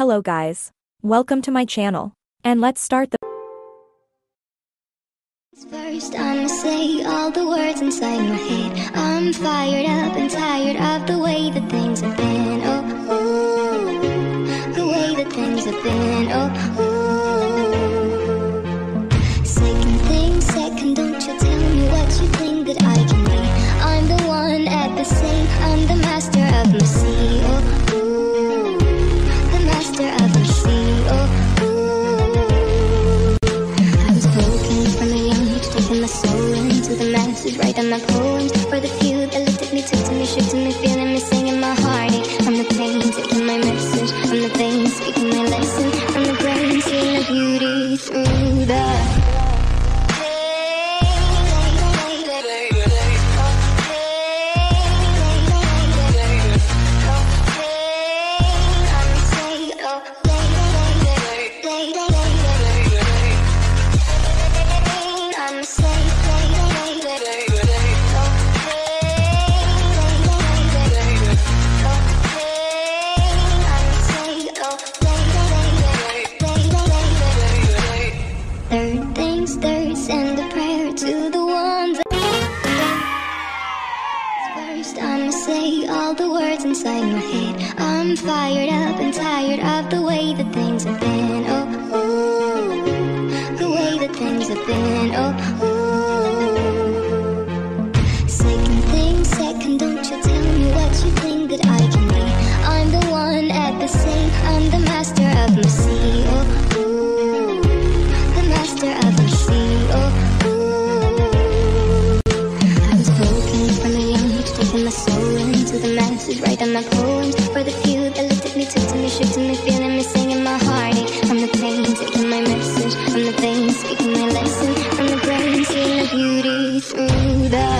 Hello guys. Welcome to my channel. And let's start the First, I'ma say all the words inside my head. I'm fired up and tired of the way that things have been. Oh, ooh, the way that things have been. Oh, ooh. All inside my head. I'm fired up and tired of the way that things have been. Oh, ooh, the way that things have been. Oh, ooh. The masses, writing my poems for the few that looked at me, took to me, shook to me, feeling me, singing my heartache. From the pain, taking my message, from the veins, speaking my lesson, from the brain, seeing the beauty through the.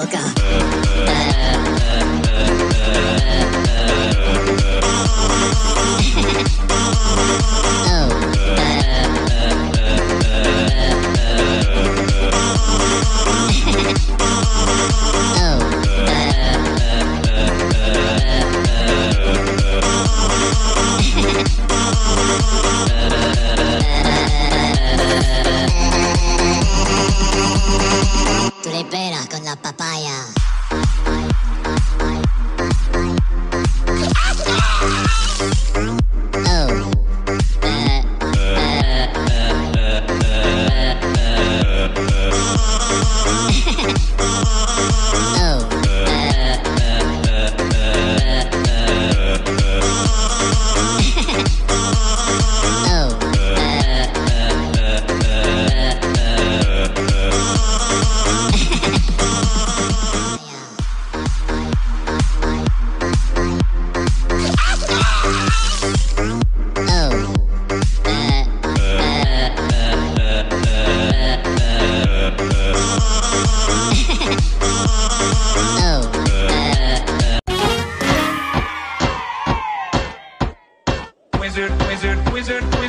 Sugar.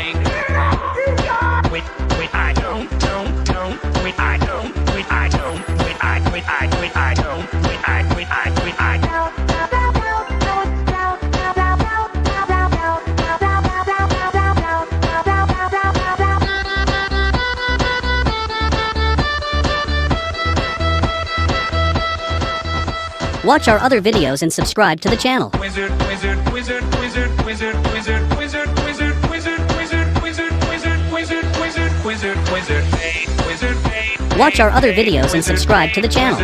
Quit, quit, I don't, don't, don't. Quit, I don't, quit, I don't. Quit, I quit, I quit, I don't. Quit, I quit, I quit, I don't. Watch our other videos and subscribe to the channel. Wizard, wizard, wizard, Watch our other videos and subscribe to the channel.